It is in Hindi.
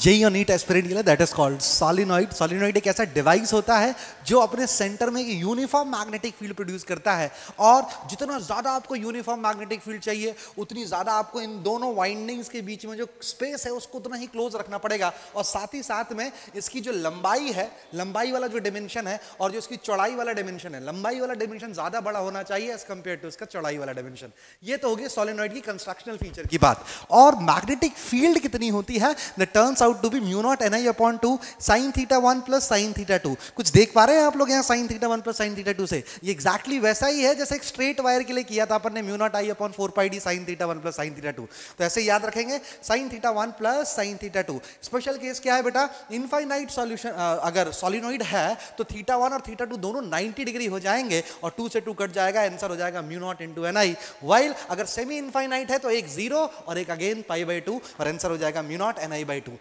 जेई और नीट एस्पिरेंट के लिए that is called solenoid solenoid एक ऐसा डिवाइस होता है जो अपने सेंटर में एक यूनिफॉर्म मैग्नेटिक फ़ील्ड प्रोड्यूस करता है। और जितना ज़्यादा आपको यूनिफॉर्म मैग्नेटिक फ़ील्ड चाहिए, उतनी ज़्यादा आपको इन दोनों वाइंडिंग्स के बीच में जो स्पेस है, उसको उतना ही क्लोज रखना पड़ेगा। और साथ ही साथ में इसकी जो लंबाई है, लंबाई वाला जो डिमेंशन है और जो इसकी चौड़ाई वाला डिमेंशन है, लंबाई वाला डिमेंशन ज़्यादा बड़ा होना चाहिए एज कंपेयर टू इसका चौड़ाई वाला डिमेंशन ये तो होगी सॉलिनॉइड की कंस्ट्रक्शनल फीचर की बात। और मैग्नेटिक फ़ील्ड कितनी होती है? The turns out to be mu naught n I upon two sine theta one plus sine theta two. कुछ देख पा रहे हैं आप लोग यहाँ sine theta one plus sine theta two से? ये एक्जैक्टली वैसा ही है जैसे एक स्ट्रेट वायर के लिए किया था अपन ने mu naught I upon four pi D sine theta one plus sine theta two. तो ऐसे याद रखेंगे, sine theta one plus sine theta two. Special case क्या है बेटा? इनफाइनाइट सॉल्यूशन अगर सॉलिनॉइड है तो थीटा वन और थीटा टू दोनों 90 डिग्री हो जाएँगे और टू से टू कट जाएगा, आंसर हो जाएगा mu naught into n I. While अगर सेमी इनफाइनाइट है तो एक ज़ीरो और एक अगेन पाई बाई टू और आंसर हो जाएगा mu naught n I by two.